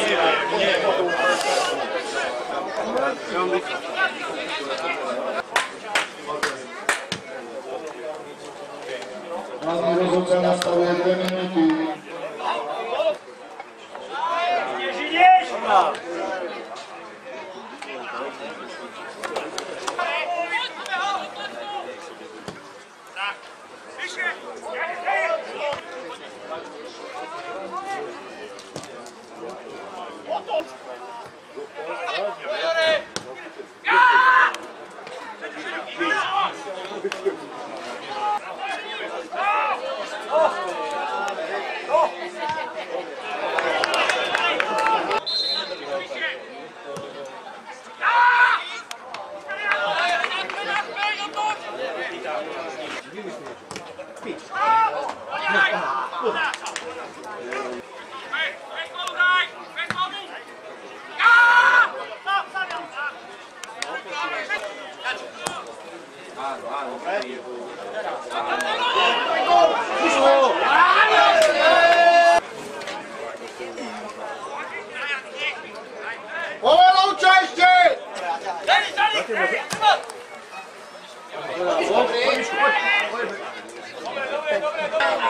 Nie, nie, nie. Разни разлучена стават две минути. Жидеш! Come on! Dobre, dobre, dobre. dobre.